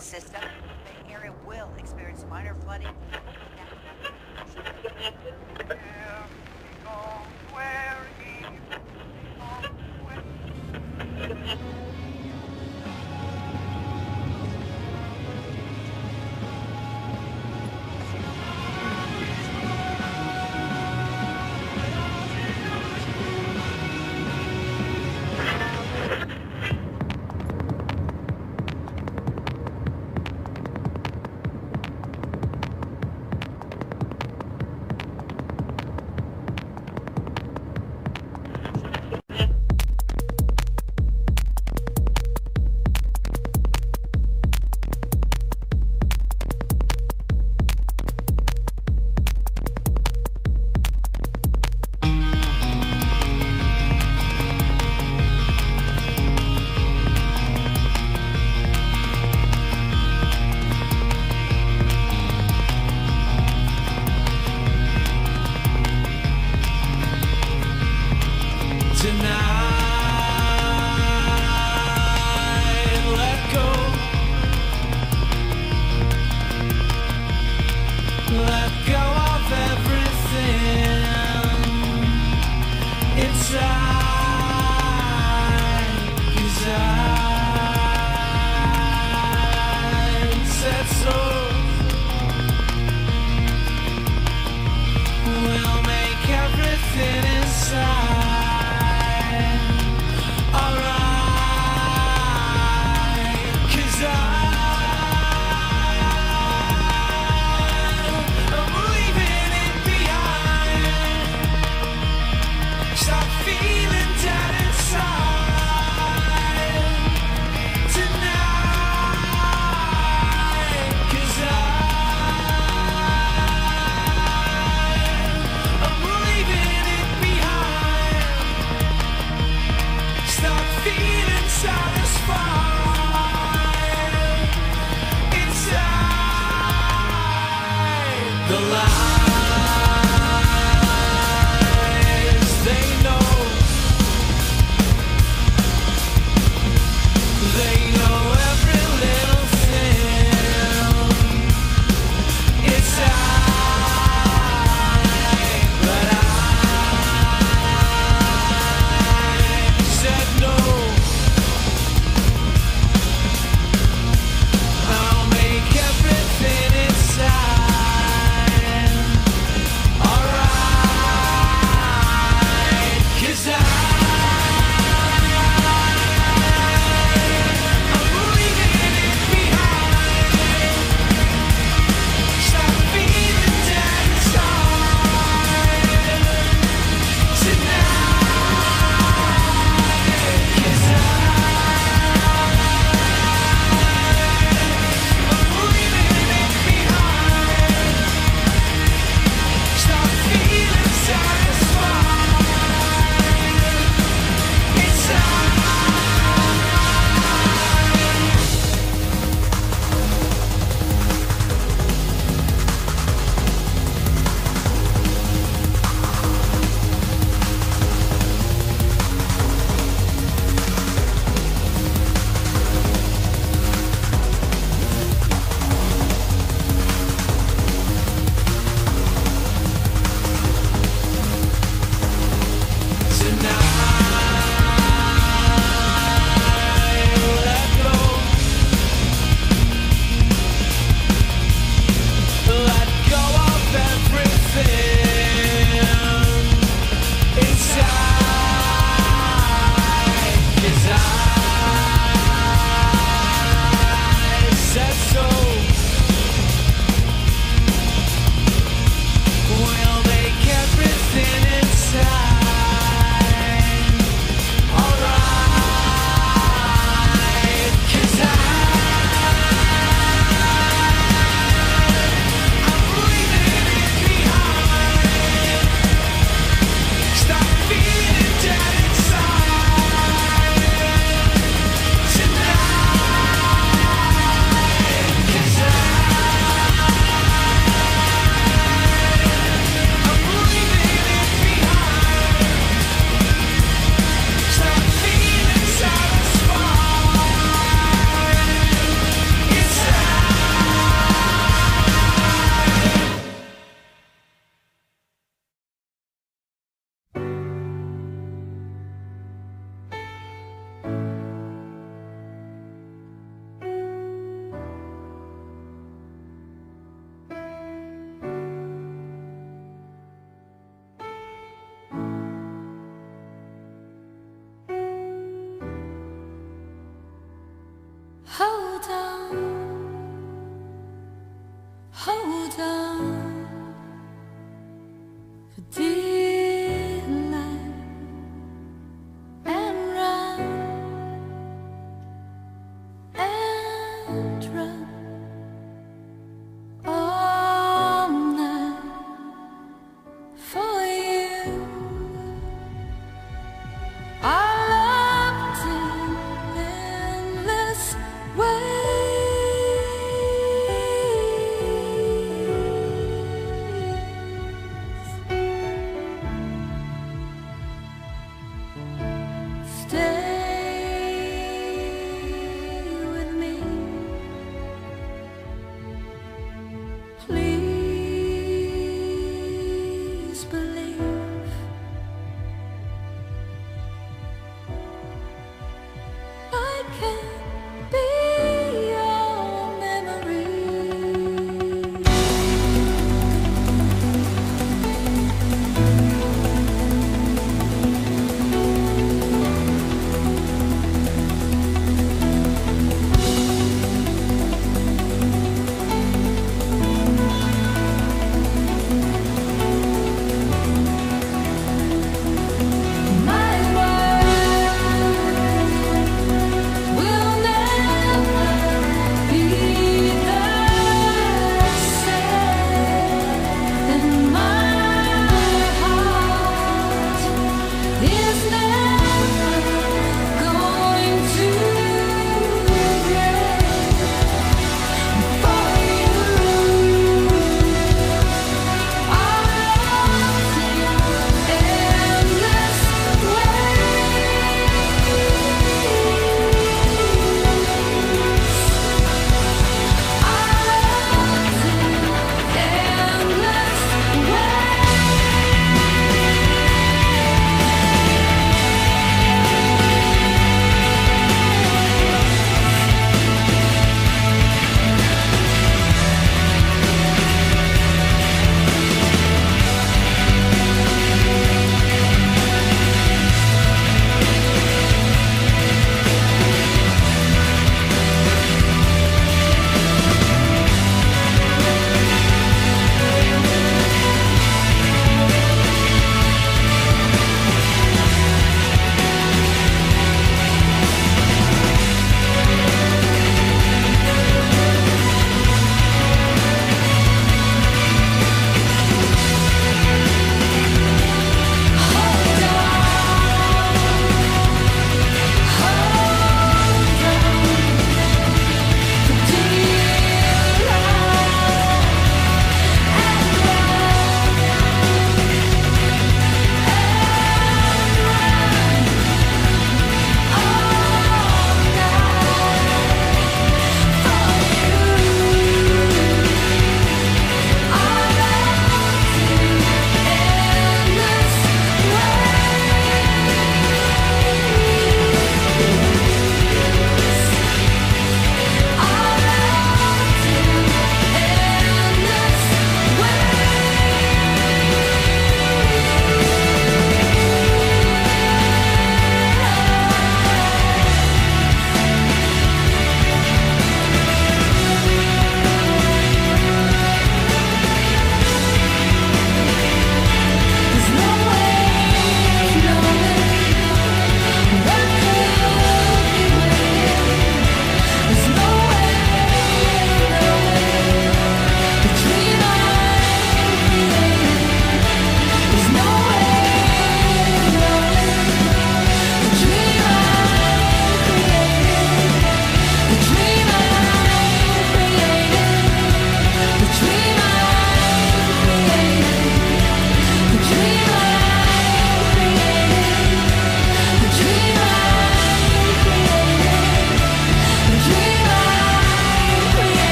system. The area will experience minor flooding.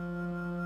You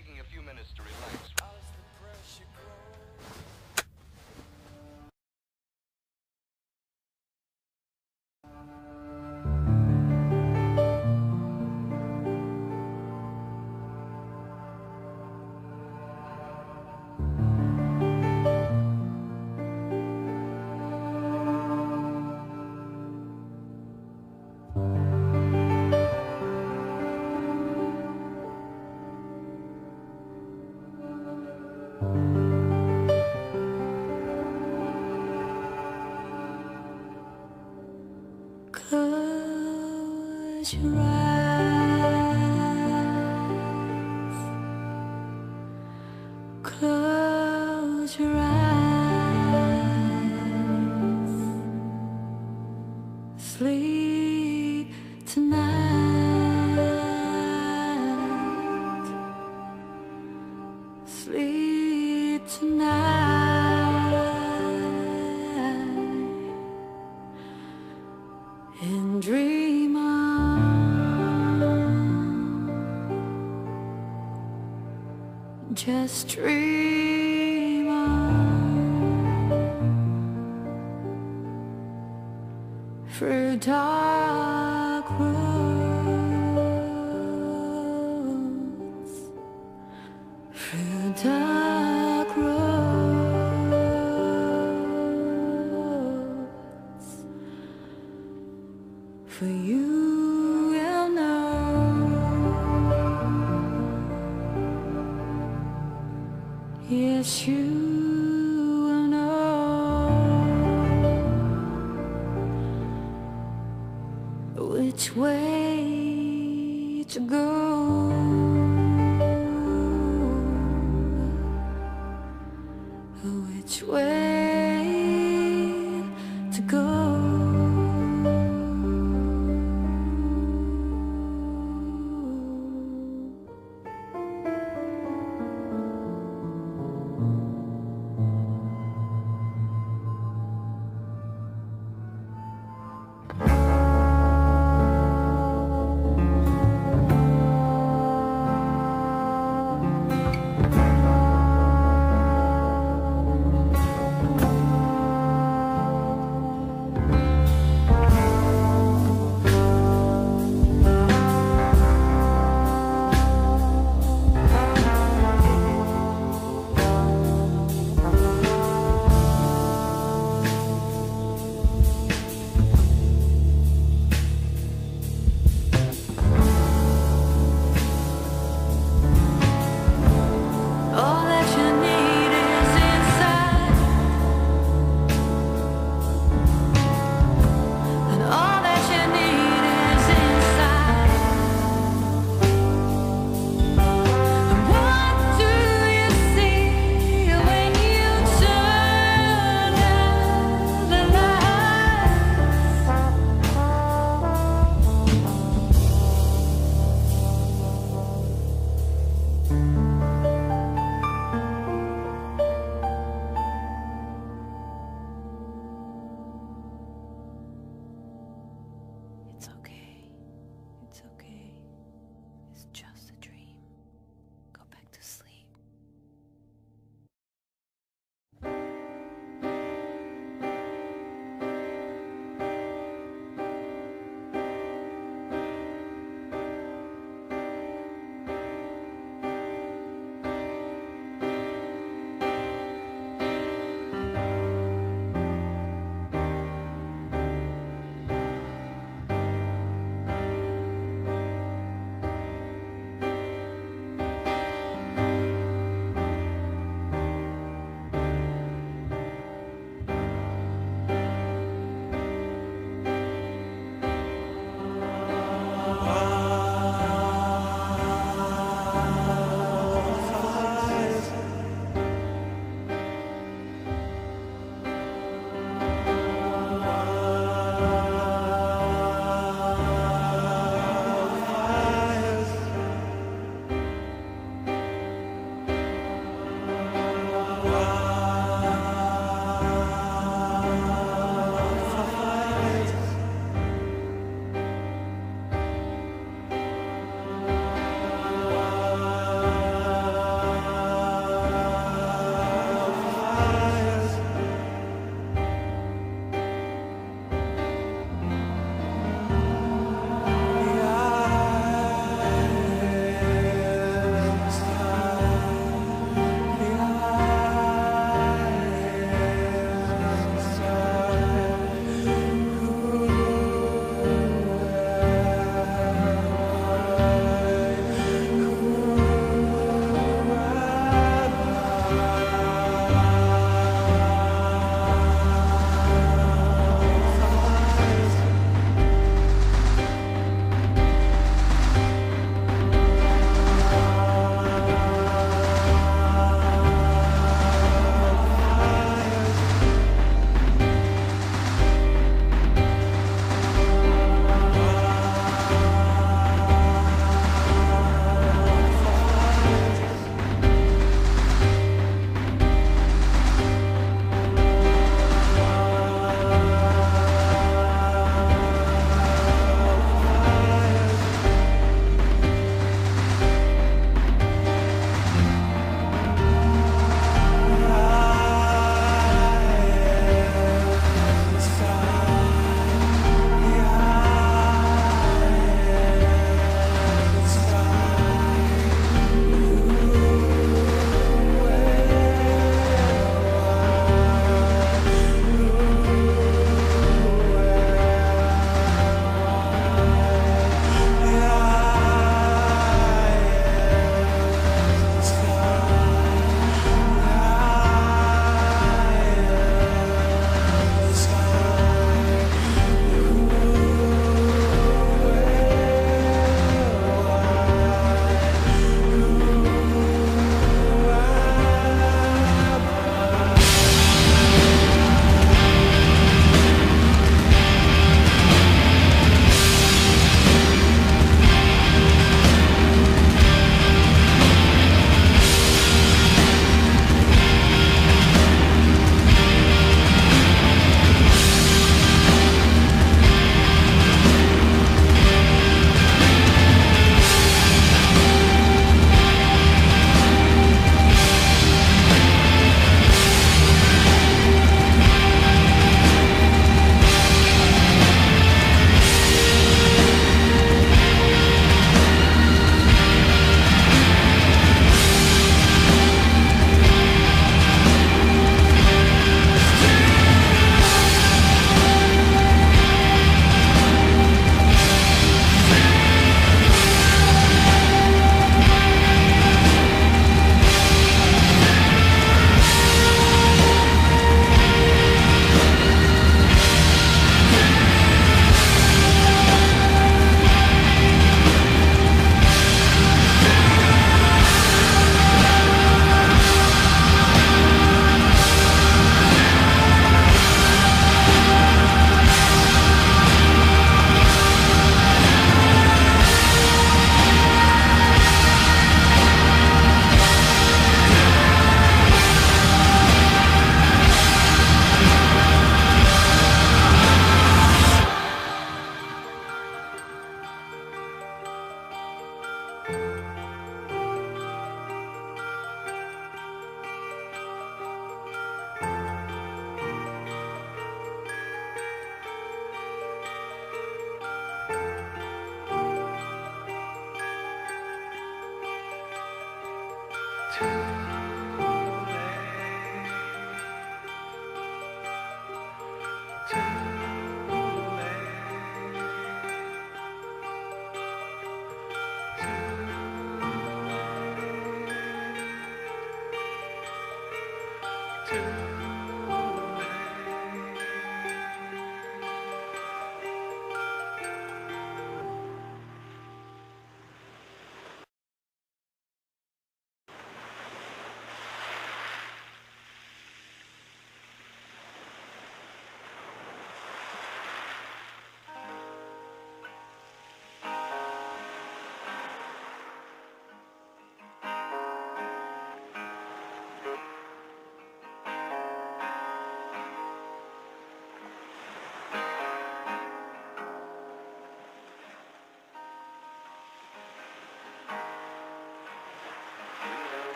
taking a few minutes to reload. let you rise. Close your eyes. Sleep tonight. Sleep tonight. And dream on. just dream on through dark.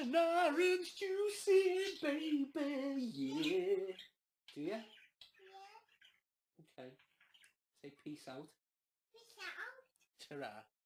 An orange juicy, baby? Yeah. Do you? Yeah. Okay. Say peace out. Peace out. Ta-ra.